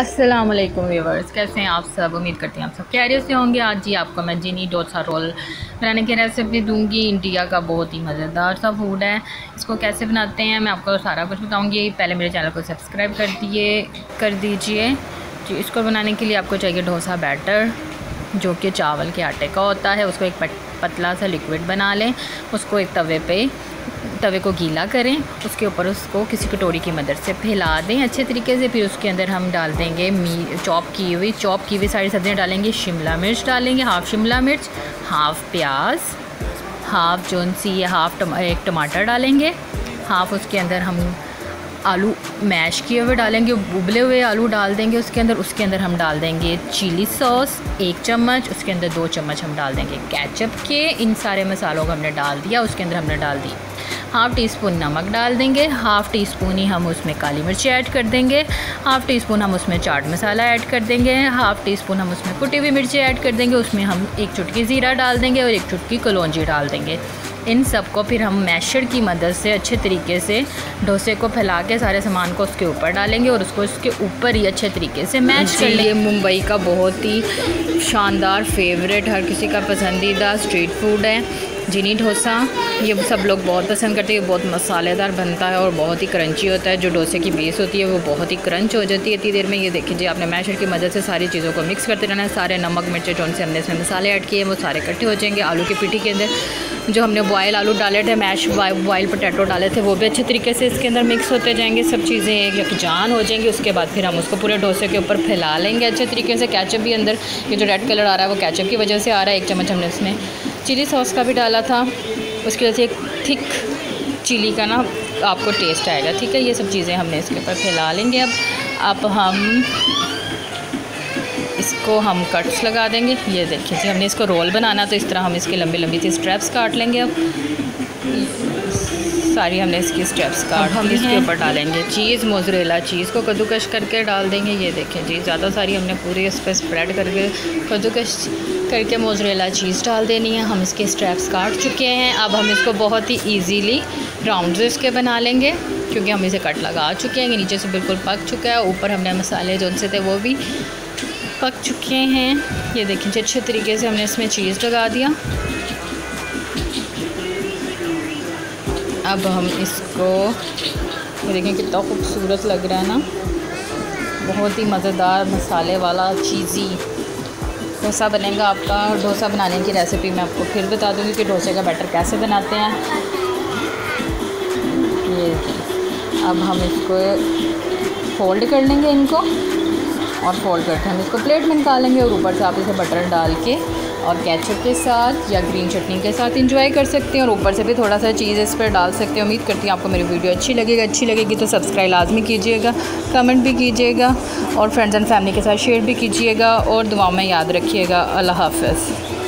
वालेकुम व्यूवर्स कैसे हैं आप सब? उम्मीद करती हैं आप सब कैरियर से होंगे। आज जी आपको मैं जिनी डोसा रोल बनाने की रेसिपी दूँगी। इंडिया का बहुत ही मज़ेदार सा फ़ूड है। इसको कैसे बनाते हैं, मैं आपको सारा कुछ बताऊँगी। पहले मेरे चैनल को सब्सक्राइब कर दिए, कर दीजिए। जी, इसको बनाने के लिए आपको चाहिए डोसा बैटर जो कि चावल के आटे का होता है। उसको एक पतला सा लिक्विड बना लें। उसको एक तवे पे तवे को गीला करें, उसके ऊपर उसको किसी कटोरी की मदद से फैला दें अच्छे तरीके से, फिर उसके अंदर हम डाल देंगे मी, चॉप की हुई, चॉप की हुई सारी सब्ज़ियाँ डालेंगे, शिमला मिर्च डालेंगे, हाफ़ शिमला मिर्च, हाफ़ प्याज, हाफ़ जोन सी हाफ़ टमा, एक टमाटर डालेंगे, हाफ़ उसके अंदर हम आलू मैश किए हुए डालेंगे, उबले हुए आलू डाल देंगे उसके अंदर उसके अंदर हम डाल देंगे चिली सॉस, एक चम्मच, उसके अंदर दो चम्मच हम डाल देंगे कैचअप के, इन सारे मसालों को हमने डाल दिया, उसके अंदर हमने डाल दी हाफ़ टी स्पून नमक डाल देंगे हाफ़ टी स्पून ही हम उसमें काली मिर्ची ऐड कर देंगे हाफ़ टी स्पून हम उसमें चाट मसाला ऐड कर देंगे हाफ़ टी स्पून हम उसमें कुटी हुई मिर्ची ऐड कर देंगे उसमें हम एक चुटकी ज़ीरा डाल देंगे और एक चुटकी कलौजी डाल देंगे। इन सबको फिर हम मैशर की मदद से अच्छे तरीके से डोसे को फैला के सारे सामान को उसके ऊपर डालेंगे और उसको उसके ऊपर ही अच्छे तरीके से मैश कर लिए मुंबई का बहुत ही शानदार फेवरेट हर किसी का पसंदीदा स्ट्रीट फ़ूड है। जिनी डोसा, ये सब लोग बहुत पसंद करते हैं, बहुत मसालेदार बनता है और बहुत ही क्रंची होता है। जो डोसे की बेस होती है, वो बहुत ही क्रंच हो जाती है इतनी देर में। ये देखिए आपने मैशर की मदद से सारी चीज़ों को मिक्स करते रहना है। सारे नमक, मिर्चे जो से हमने इसमें मसाले ऐड किए वो सारे इकट्ठे हो जाएँगे आलू की पिटी के अंदर। जो हमने बॉयल आलू डाले थे मैश बॉयल पोटैटो डाले थे, वो भी अच्छे तरीके से इसके अंदर मिक्स होते जाएँगे। सब चीज़ें एक जान हो जाएँगी। उसके बाद फिर हम उसको पूरे डोसे के ऊपर फैला लेंगे अच्छे तरीके से। कैचअप भी अंदर, ये जो रेड कलर आ रहा है, वो कैचअप की वजह से आ रहा है। एक चम्मच हमने इसमें चिली सॉस का भी डाला था। उसकी वजह से एक थिक चिली का ना आपको टेस्ट आएगा। ठीक है, ये सब चीज़ें हमने इसके ऊपर फैला लेंगे। अब अब हम इसको हम कट्स लगा देंगे। ये देखिए जी हमने इसको रोल बनाना तो इस तरह हम इसकी लंबी लंबी सी स्ट्रैप्स काट लेंगे अब। सारी हमने इसकी स्टेप्स काट हम इसके ऊपर डालेंगे चीज़ मोजरेला चीज़ को कद्दूकश करके डाल देंगे। ये देखें जी ज़्यादा सारी हमने पूरी इस पर स्प्रेड करके कद्दूकश करके मोजरेला चीज़ डाल देनी है। हम इसके स्ट्रैप्स काट चुके हैं। अब हम इसको बहुत ही ईजीली राउंड इसके बना लेंगे क्योंकि हम इसे कट लगा चुके हैं। नीचे से बिल्कुल पक चुका है। ऊपर हमने मसाले जो से थे वो भी पक चुके हैं। ये देखिए अच्छे तरीके से हमने इसमें चीज़ लगा दिया। अब हम इसको देखें कितना खूबसूरत लग रहा है ना। बहुत ही मज़ेदार मसाले वाला चीज़ी डोसा बनेगा आपका। डोसा बनाने की रेसिपी मैं आपको फिर बता दूँगी कि डोसे का बैटर कैसे बनाते हैं। ये अब हम इसको फोल्ड कर लेंगे इनको। और फोल्ड करके हम इसको प्लेट में निकालेंगे और ऊपर से आप इसे बटर डाल के और कैचअप के साथ या ग्रीन चटनी के साथ इंजॉय कर सकते हैं और ऊपर से भी थोड़ा सा चीज़ इस पर डाल सकते हैं। उम्मीद करती हूँ आपको मेरी वीडियो अच्छी लगेगी। अच्छी लगेगी तो सब्सक्राइब लाजमी कीजिएगा कमेंट भी कीजिएगा और फ्रेंड्स एंड फैमिली के साथ शेयर भी कीजिएगा और दुआ में याद रखिएगा। अल्लाह हाफ़